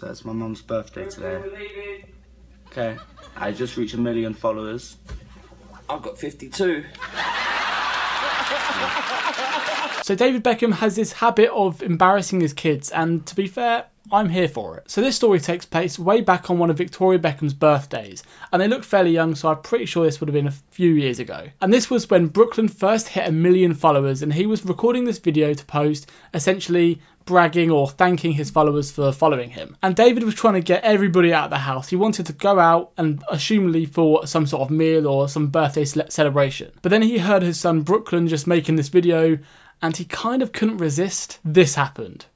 So it's my mum's birthday today. Okay, I just reached a million followers. I've got 52. So David Beckham has this habit of embarrassing his kids, and to be fair, I'm here for it. So this story takes place way back on one of Victoria Beckham's birthdays, and they look fairly young, so I'm pretty sure this would have been a few years ago. And this was when Brooklyn first hit a million followers, and he was recording this video to post, essentially bragging or thanking his followers for following him. And David was trying to get everybody out of the house. He wanted to go out and assumably for some sort of meal or some birthday celebration. But then he heard his son Brooklyn just making this video and he kind of couldn't resist. This happened.